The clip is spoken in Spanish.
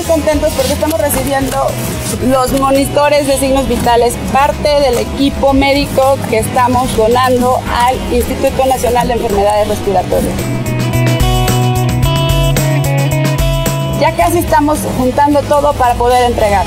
muy contentos porque estamos recibiendo los monitores de signos vitales, parte del equipo médico que estamos donando al Instituto Nacional de Enfermedades Respiratorias. Ya casi estamos juntando todo para poder entregar.